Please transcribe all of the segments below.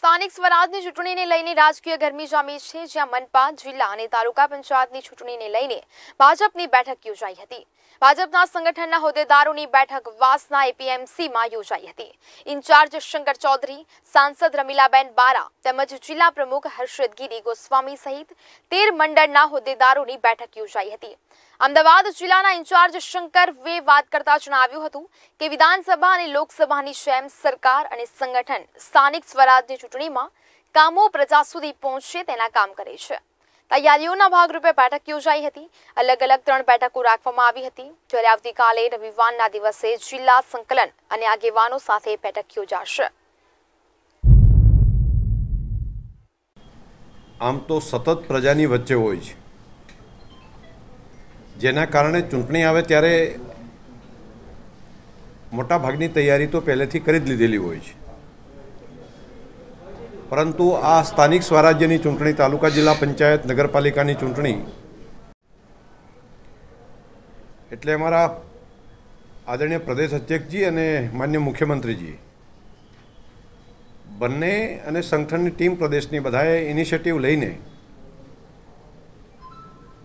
સ્થાનિક સ્વરાજની ચૂંટણીને લઈને રાજકીય ગરમી જામી છે, જ્યાં મનપા જિલ્લા અને તાલુકા પંચાયતની ચૂંટણીને લઈને ભાજપની બેઠક યોજાઈ હતી. ભાજપના સંગઠનના હોદ્દેદારોની બેઠક વાસના એપીએમસીમાં યોજાઈ હતી. ઇન્ચાર્જ શંકર ચૌધરી, સાંસદ રમીલાબેન બારા તેમજ જિલ્લા પ્રમુખ હર્ષદ ગીરી ગોસ્વામી સહિત તેર મંડળના હોદ્દેદારોની બેઠક યોજાઈ હતી. અમદાવાદ જિલ્લાના ઇન્ચાર્જ શંકર વે વાત કરતા જણાવ્યું હતું કે વિધાનસભા અને લોકસભાની જેમ સરકાર અને સંગઠન સ્થાનિક સ્વરાજની ચૂંટણીમાં કામો પ્રજા સુધી પહોંચશે તેના કામ કરે છે. તૈયારીઓના ભાગરૂપે બેઠક યોજાઈ હતી. અલગ અલગ ત્રણ બેઠકો રાખવામાં આવી હતી. જ્યારે આવતીકાલે રવિવારના દિવસે જિલ્લા સંકલન અને આગેવાનો સાથે બેઠક યોજાશે. આમ તો સતત પ્રજાની વચ્ચે હોય છે. જેના કારણે ચૂંટણી આવે ત્યારે મોટાભાગની તૈયારી તો પહેલેથી કરી જ લીધેલી હોય છે. પરંતુ આ સ્થાનિક સ્વરાજ્યની ચૂંટણી, તાલુકા જિલ્લા પંચાયત, નગરપાલિકાની ચૂંટણી એટલે અમારા આદરણીય પ્રદેશ અધ્યક્ષજી અને માન્ય મુખ્યમંત્રીજી, બંને અને સંગઠનની ટીમ પ્રદેશની બધાએ ઇનિશિયેટિવ લઈને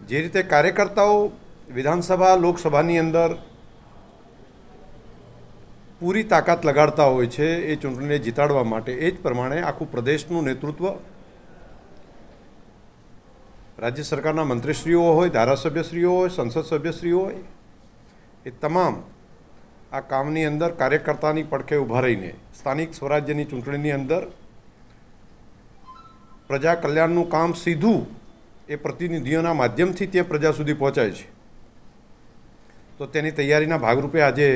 જે રીતે કાર્યકર્તાઓ વિધાનસભા, લોકસભાની અંદર પૂરી તાકાત લગાડતા હોય છે એ ચૂંટણીને જીતાડવા માટે. એ જ પ્રમાણે આખું પ્રદેશનું નેતૃત્વ રાજ્ય સરકારના મંત્રીશ્રીઓ હોય, ધારાસભ્યશ્રીઓ હોય, સંસદ સભ્યશ્રીઓ હોય, એ તમામ આ કામની અંદર કાર્યકર્તાની પડખે ઊભા રહીને, સ્થાનિક સ્વરાજ્યની ચૂંટણીની અંદર પ્રજા કલ્યાણનું કામ સીધું એ પ્રતિનિધિઓના માધ્યમથી તે પ્રજા સુધી પહોંચાય છે. તો તેની તૈયારીના ભાગરૂપે આજે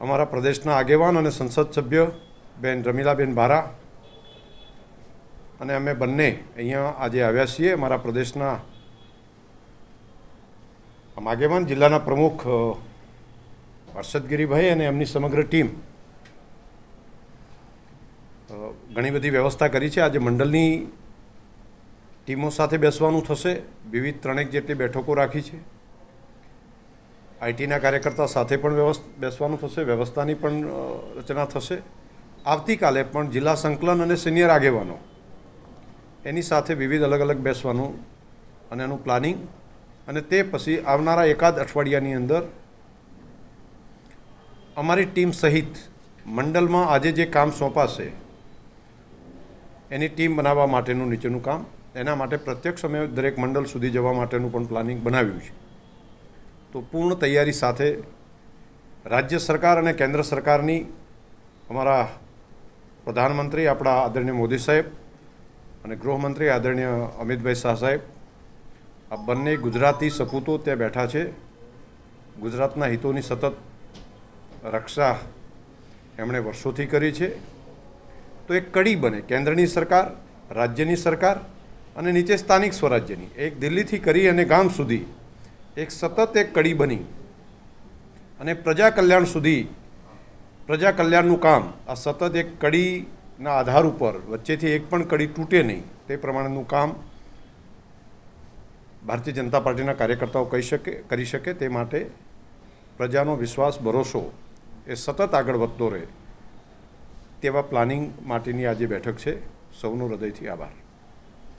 અમારા પ્રદેશના આગેવાન અને સંસદ સભ્ય બેન રમીલાબેન બારા અને અમે બંને અહીંયા આજે આવ્યા છીએ. અમારા પ્રદેશના આગેવાન જિલ્લાના પ્રમુખ હર્ષદગીરીભાઈ અને એમની સમગ્ર ટીમ ઘણી બધી વ્યવસ્થા કરી છે. આજે મંડળની ટીમો સાથે બેસવાનું થશે. વિવિધ ત્રણેક જેટલી બેઠકો રાખી છે. આઈટીના કાર્યકર્તા સાથે પણ બેસવાનું થશે, વ્યવસ્થાની પણ રચના થશે. આવતીકાલે પણ જિલ્લા સંકલન અને સિનિયર આગેવાનો એની સાથે વિવિધ અલગ અલગ બેસવાનું અને એનું પ્લાનિંગ અને તે પછી આવનારા એકાદ અઠવાડિયાની અંદર અમારી ટીમ સહિત મંડળમાં આજે જે કામ સોંપાશે, એની ટીમ બનાવવા માટેનું નીચેનું કામ, એના માટે પ્રત્યક્ષ અમે દરેક મંડળ સુધી જવા માટેનું પણ પ્લાનિંગ બનાવ્યું છે. તો પૂર્ણ તૈયારી સાથે રાજ્ય સરકાર અને કેન્દ્ર સરકારની અમારા પ્રધાનમંત્રી, આપણા આદરણીય મોદી સાહેબ અને ગૃહમંત્રી આદરણીય અમિતભાઈ શાહ સાહેબ, આ બંને ગુજરાતી સપૂતો ત્યાં બેઠા છે. ગુજરાતના હિતોની સતત રક્ષા એમણે વર્ષોથી કરી છે. તો એક કડી બને, કેન્દ્રની સરકાર, રાજ્યની સરકાર અને નીચે સ્થાનિક સ્વરાજ્યની. એક દિલ્હીથી કરી અને ગામ સુધી એક સતત એક કડી બની. અને પ્રજા કલ્યાણ સુધી, પ્રજા કલ્યાણનું કામ આ સતત એક કડીના આધાર ઉપર, વચ્ચેથી એક પણ કડી તૂટે નહીં, તે પ્રમાણેનું કામ ભારતીય જનતા પાર્ટીના કાર્યકર્તાઓ કહી શકે, કરી શકે તે માટે પ્રજાનો વિશ્વાસ, ભરોસો એ સતત આગળ વધતો રહે તેવા પ્લાનિંગ માટેની આજે બેઠક છે. સૌનો હૃદયથી આભાર.